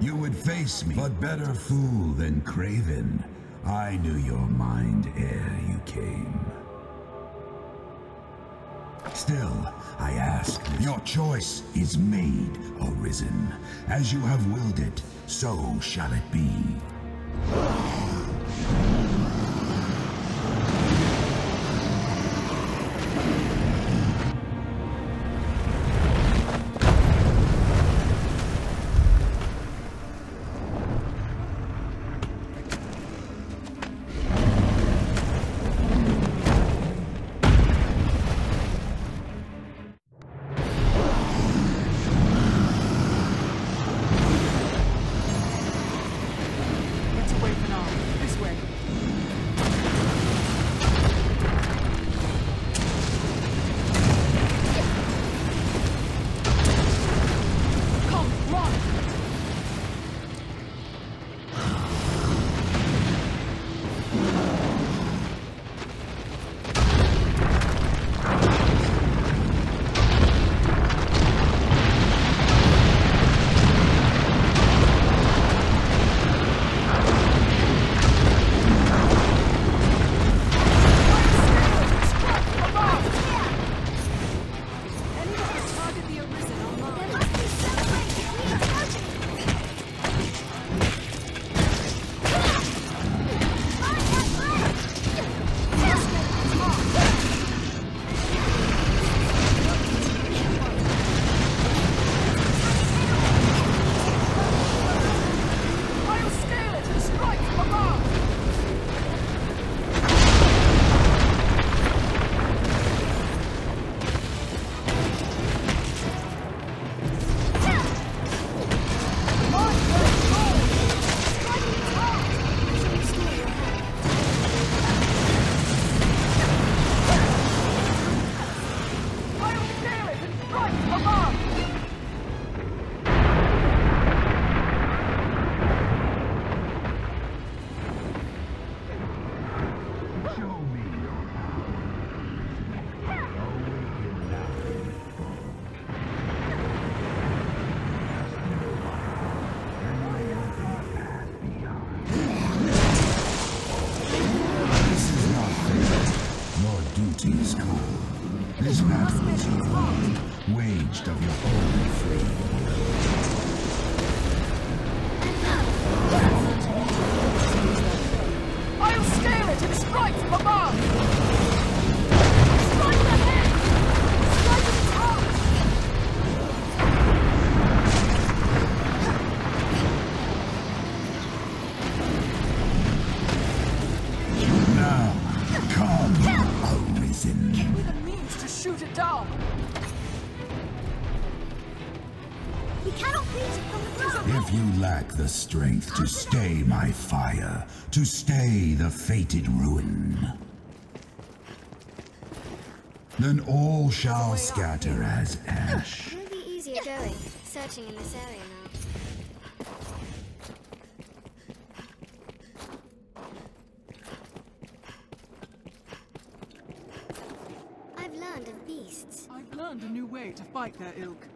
You would face me, but better fool than craven. I knew your mind ere you came. Still, I ask, your choice is made, Arisen. As you have willed it, so shall it be. Strength to stay my fire, to stay the fated ruin, then all shall scatter as ash. It will be easier going, searching in this area now. I've learned of beasts. I've learned a new way to fight their ilk.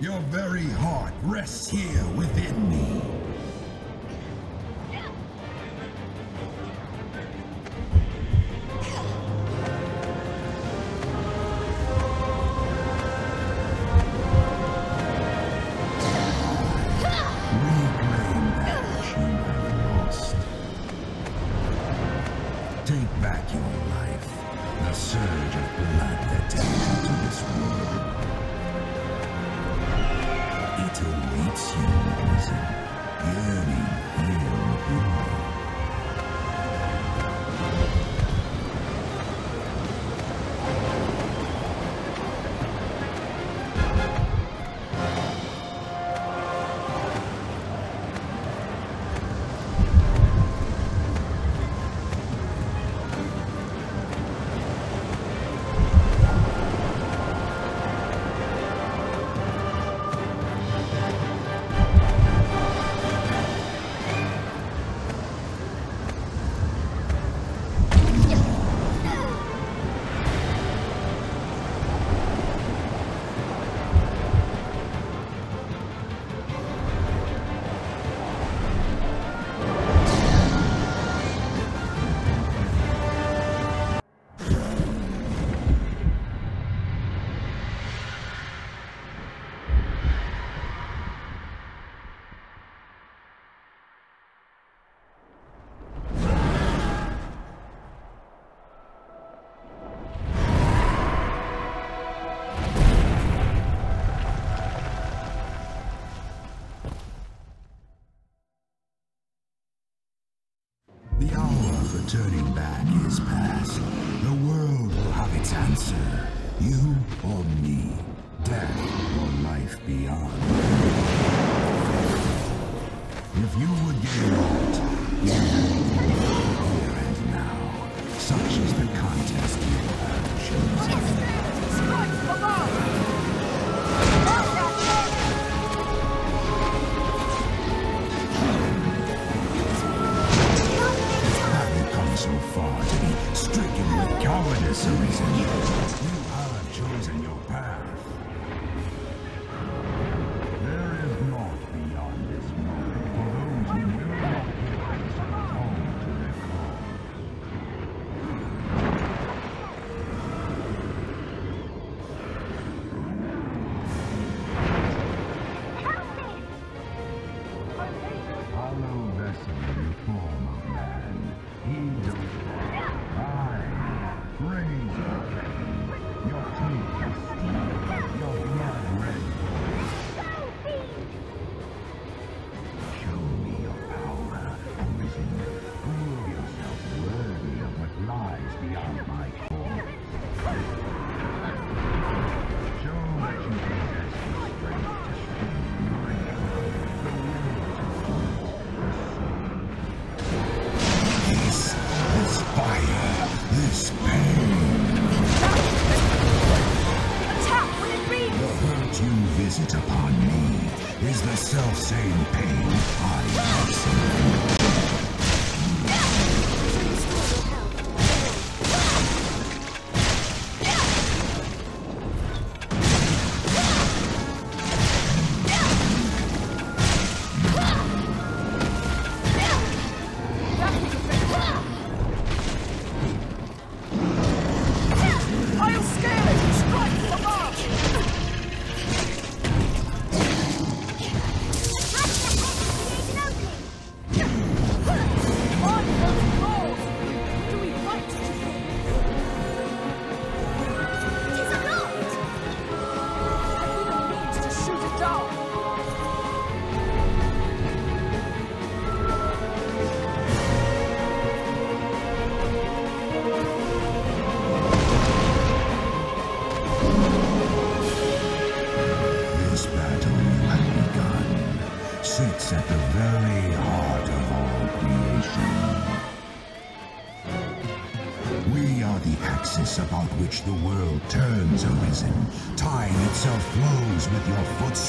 Your very heart rests here within me. turning back is past. The world will have its answer. You or me. Death or life beyond. If you would get involved, here and now. Such is the contest you have chosen. Sports below! stricken with cowardice arisen. You have chosen your path. your footsteps.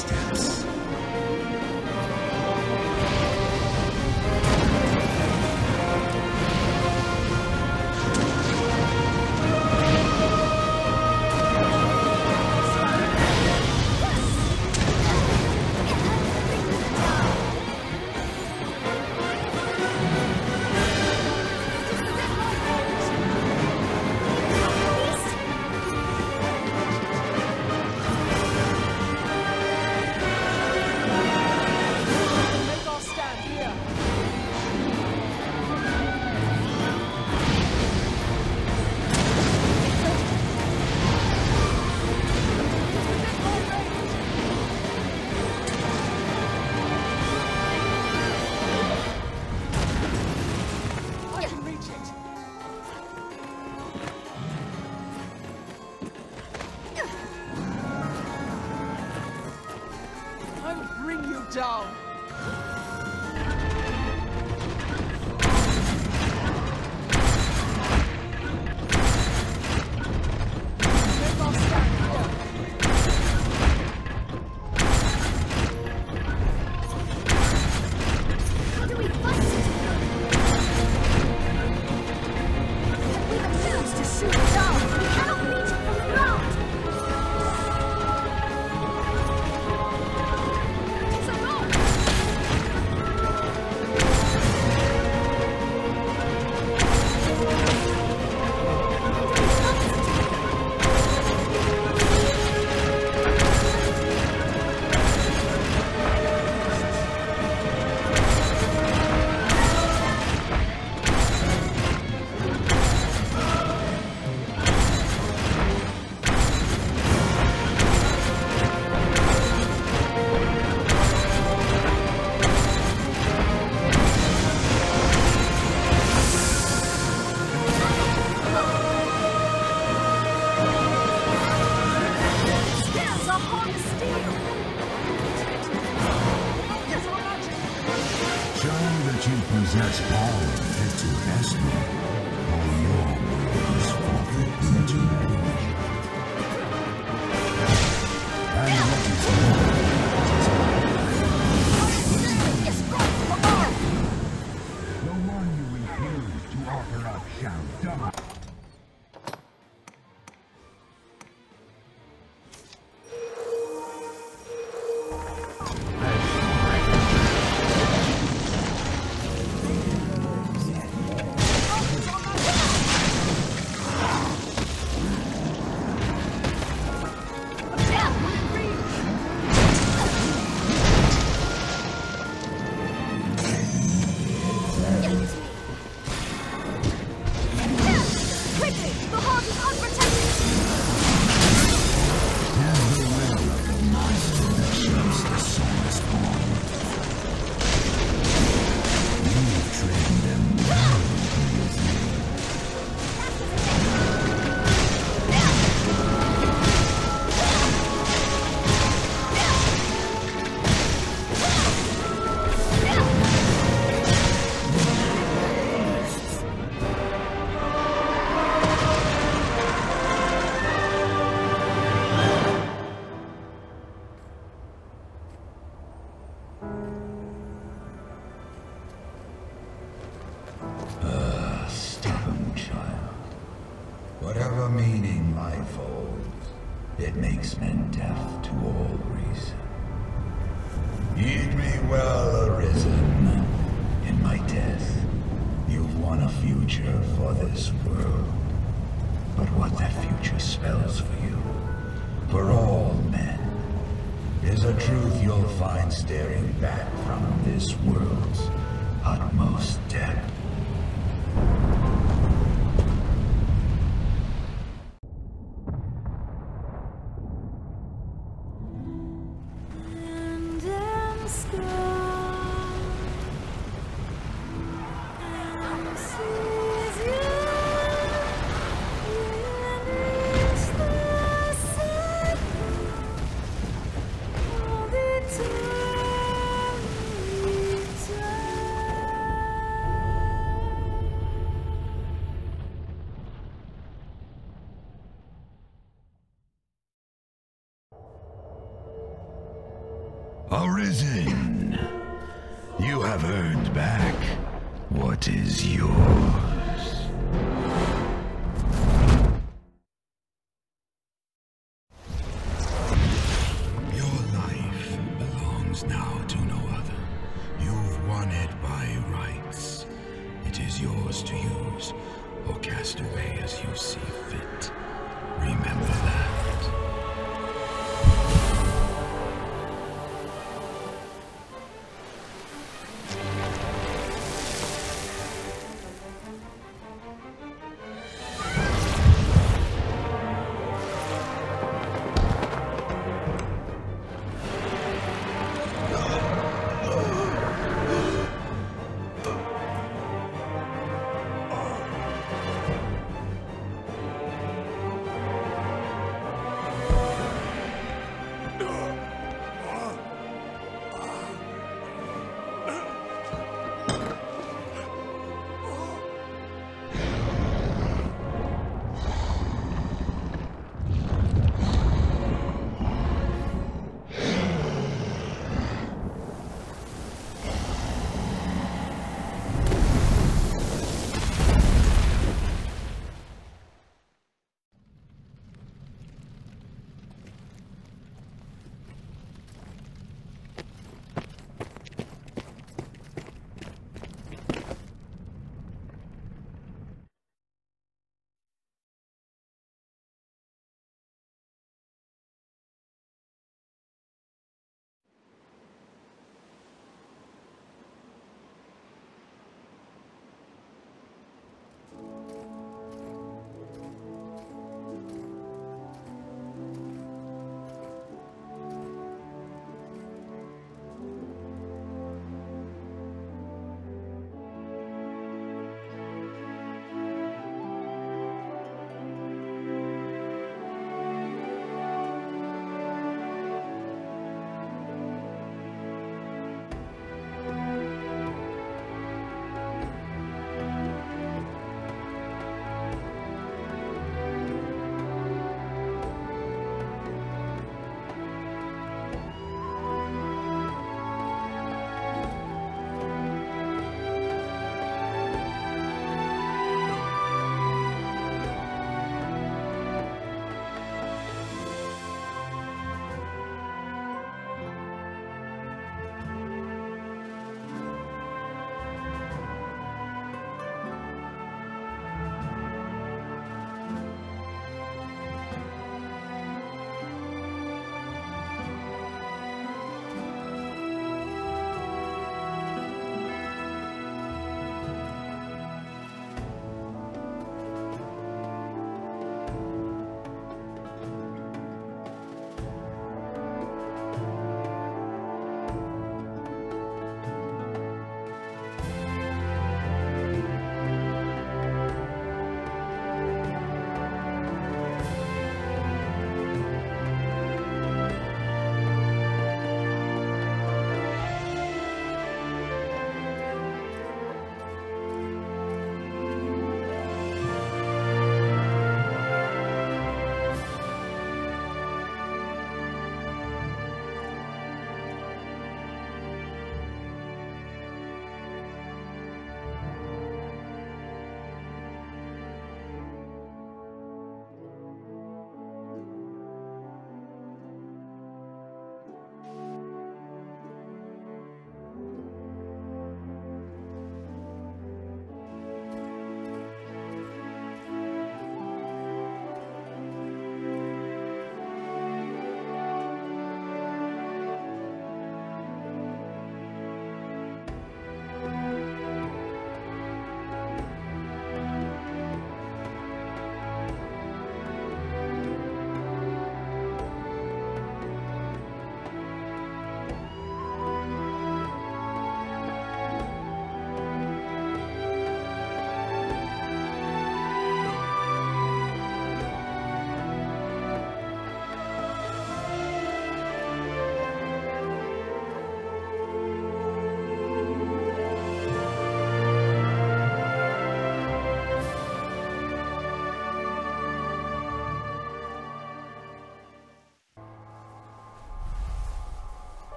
叫 this world, but what that future spells for you, for all men, is a truth you'll find staring back from this world's utmost depth. arisen. You have earned back what is yours.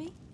Me?